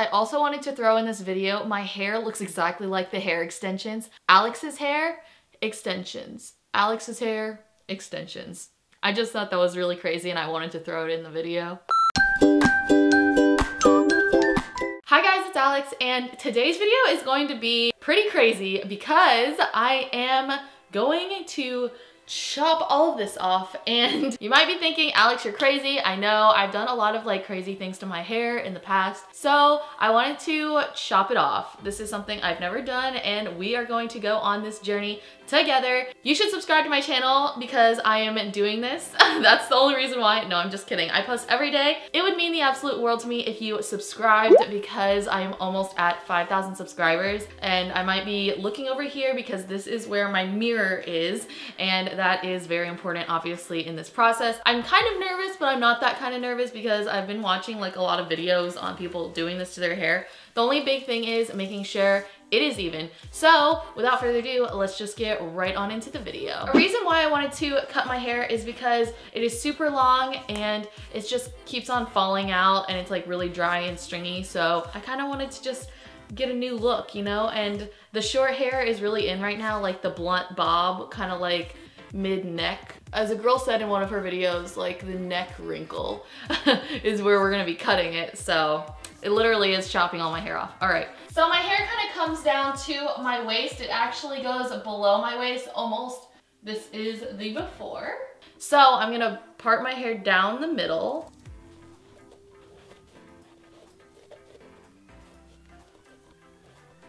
I also wanted to throw in this video, my hair looks exactly like the hair extensions. Alex's hair, extensions. Alex's hair, extensions. I just thought that was really crazy and I wanted to throw it in the video. Hi guys, it's Alex and today's video is going to be pretty crazy because I am going to chop all of this off and you might be thinking Alex you're crazy. I know I've done a lot of like crazy things to my hair in the past so I wanted to chop it off. This is something I've never done and we are going to go on this journey together. You should subscribe to my channel because I am doing this. That's the only reason why. No, I'm just kidding. I post every day. It would mean the absolute world to me if you subscribed because I am almost at 5,000 subscribers and I might be looking over here because this is where my mirror is and that is very important obviously in this process. I'm kind of nervous but I'm not that kind of nervous because I've been watching like a lot of videos on people doing this to their hair. The only big thing is making sure it is even. So without further ado, let's just get right on into the video. A reason why I wanted to cut my hair is because it is super long and it just keeps on falling out and it's like really dry and stringy. So I kind of wanted to just get a new look, you know? And the short hair is really in right now, like the blunt bob, kind of like mid-neck. As a girl said in one of her videos, like the neck wrinkle is where we're gonna be cutting it. So it literally is chopping all my hair off. All right. So my hair kind of comes down to my waist. It actually goes below my waist almost. This is the before. So I'm gonna part my hair down the middle.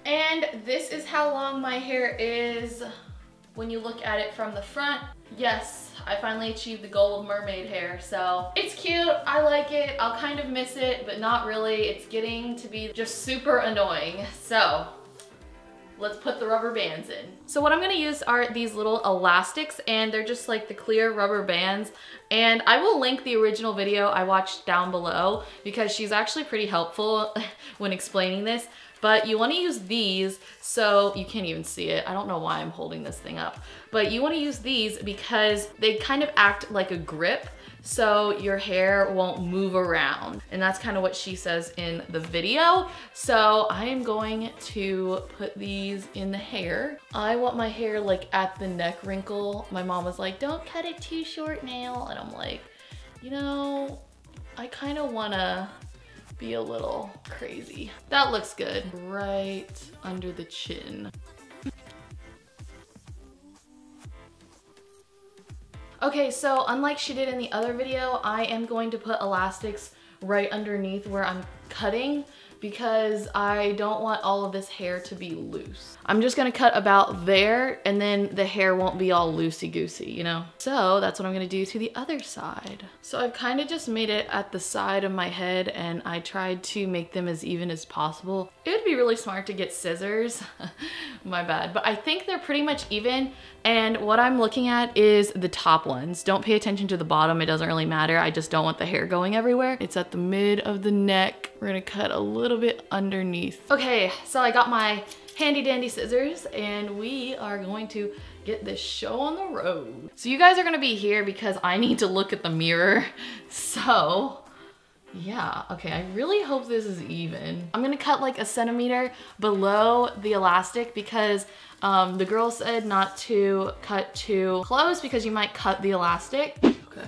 And this is how long my hair is when you look at it from the front. Yes, I finally achieved the goal of mermaid hair. So it's cute, I like it. I'll kind of miss it, but not really. It's getting to be just super annoying. So let's put the rubber bands in. So what I'm gonna use are these little elastics and they're just like the clear rubber bands. And I will link the original video I watched down below because she's actually pretty helpful when explaining this but you wanna use these so you can't even see it. I don't know why I'm holding this thing up, but you wanna use these because they kind of act like a grip so your hair won't move around. And that's kind of what she says in the video. So I am going to put these in the hair. I want my hair like at the neck wrinkle. My mom was like, don't cut it too short Nail. And I'm like, you know, I kind of wanna be a little crazy. That looks good. Right under the chin. Okay, so unlike she did in the other video, I am going to put elastics right underneath where I'm cutting because I don't want all of this hair to be loose. I'm just gonna cut about there and then the hair won't be all loosey-goosey, you know? So that's what I'm gonna do to the other side. So I've kind of just made it at the side of my head and I tried to make them as even as possible. It would be really smart to get scissors, my bad, but I think they're pretty much even and what I'm looking at is the top ones. Don't pay attention to the bottom, it doesn't really matter. I just don't want the hair going everywhere. It's at the mid of the neck. We're gonna cut a little bit underneath. Okay, so I got my handy dandy scissors and we are going to get this show on the road. So you guys are gonna be here because I need to look at the mirror. So yeah, okay, I really hope this is even. I'm gonna cut like a centimeter below the elastic because um, the girl said not to cut too close because you might cut the elastic. Okay.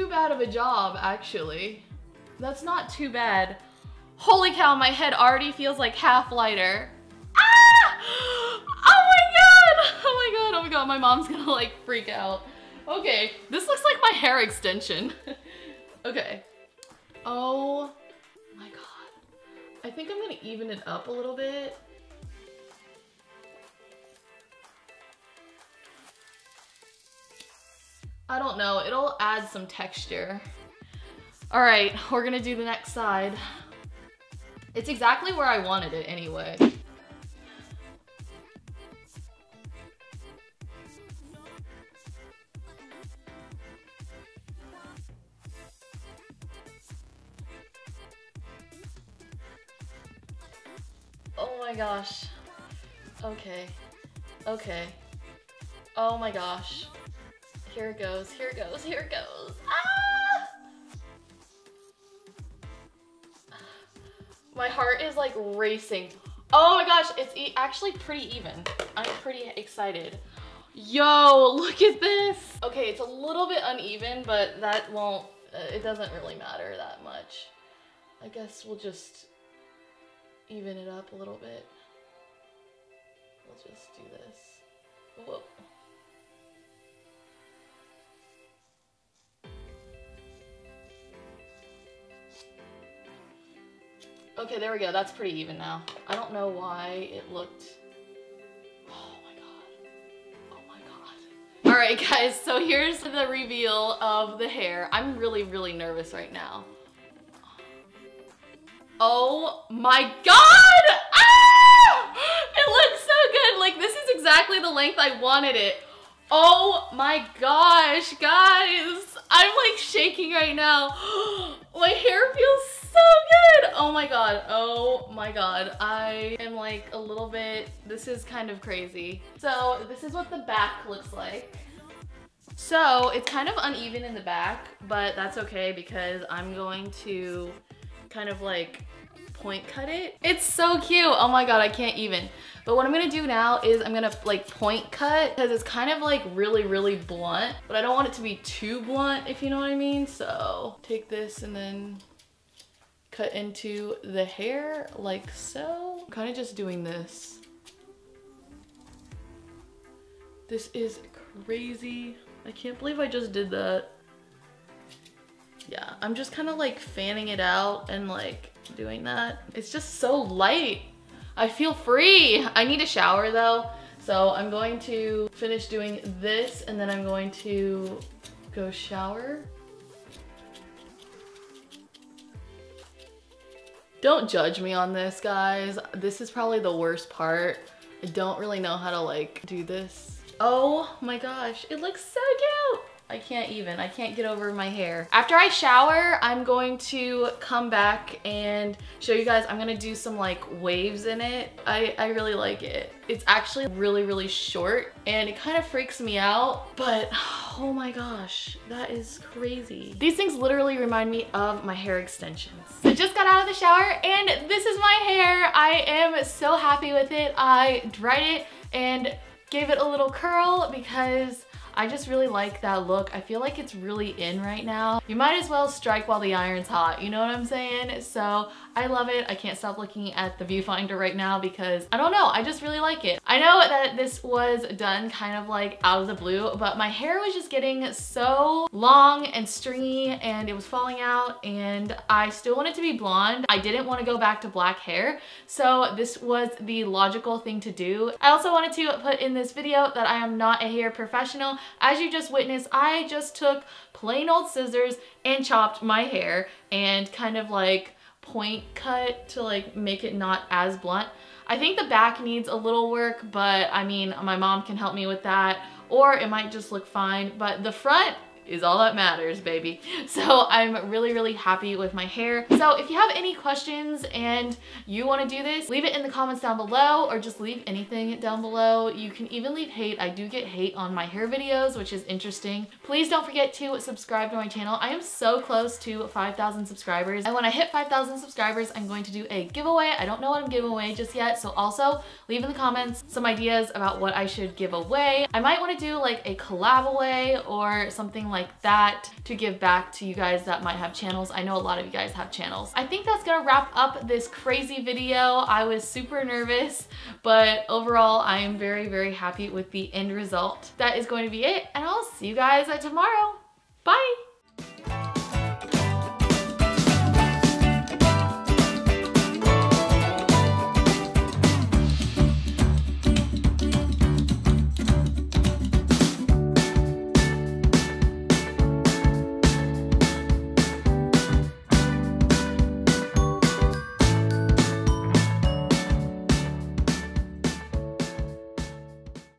Too bad of a job, actually. That's not too bad. Holy cow, my head already feels like half lighter. Ah! Oh my god! Oh my god, oh my god, my mom's gonna like freak out. Okay, this looks like my hair extension. okay. Oh my god. I think I'm gonna even it up a little bit. I don't know, it'll add some texture. All right, we're gonna do the next side. It's exactly where I wanted it anyway. Oh my gosh. Okay. Okay. Oh my gosh. Here it goes, here it goes, here it goes. Ah! My heart is like racing. Oh my gosh, it's e actually pretty even. I'm pretty excited. Yo, look at this. Okay, it's a little bit uneven, but that won't, uh, it doesn't really matter that much. I guess we'll just even it up a little bit. We'll just do this. Whoa. Okay, there we go. That's pretty even now. I don't know why it looked... Oh my god. Oh my god. Alright guys, so here's the reveal of the hair. I'm really, really nervous right now. Oh my god! Ah! It looks so good. Like, this is exactly the length I wanted it. Oh my gosh, guys. I'm like shaking right now. my hair feels so good. Oh my god. Oh my god. I am like a little bit, this is kind of crazy. So this is what the back looks like. So it's kind of uneven in the back, but that's okay because I'm going to kind of like point cut it. It's so cute. Oh my god, I can't even. But what I'm gonna do now is I'm gonna like point cut because it's kind of like really, really blunt, but I don't want it to be too blunt, if you know what I mean. So take this and then cut into the hair like so. Kind of just doing this. This is crazy. I can't believe I just did that. Yeah, I'm just kind of like fanning it out and like doing that. It's just so light. I feel free. I need a shower though. So I'm going to finish doing this and then I'm going to go shower. Don't judge me on this, guys. This is probably the worst part. I don't really know how to like do this. Oh my gosh, it looks so cute. I can't even, I can't get over my hair. After I shower, I'm going to come back and show you guys, I'm gonna do some like waves in it. I, I really like it. It's actually really, really short and it kind of freaks me out, but oh my gosh, that is crazy. These things literally remind me of my hair extensions. I just got out of the shower and this is my hair. I am so happy with it. I dried it and gave it a little curl because I just really like that look. I feel like it's really in right now. You might as well strike while the iron's hot, you know what I'm saying? So I love it. I can't stop looking at the viewfinder right now because I don't know, I just really like it. I know that this was done kind of like out of the blue, but my hair was just getting so long and stringy and it was falling out and I still wanted to be blonde. I didn't want to go back to black hair. So this was the logical thing to do. I also wanted to put in this video that I am not a hair professional. As you just witnessed, I just took plain old scissors and chopped my hair and kind of like point cut to like make it not as blunt. I think the back needs a little work, but I mean, my mom can help me with that or it might just look fine. But the front, is all that matters, baby. So I'm really, really happy with my hair. So if you have any questions and you wanna do this, leave it in the comments down below or just leave anything down below. You can even leave hate. I do get hate on my hair videos, which is interesting. Please don't forget to subscribe to my channel. I am so close to 5,000 subscribers. And when I hit 5,000 subscribers, I'm going to do a giveaway. I don't know what I'm giving away just yet. So also leave in the comments some ideas about what I should give away. I might wanna do like a collab away or something like like that to give back to you guys that might have channels. I know a lot of you guys have channels. I think that's gonna wrap up this crazy video. I was super nervous, but overall I am very, very happy with the end result. That is going to be it, and I'll see you guys tomorrow. Bye!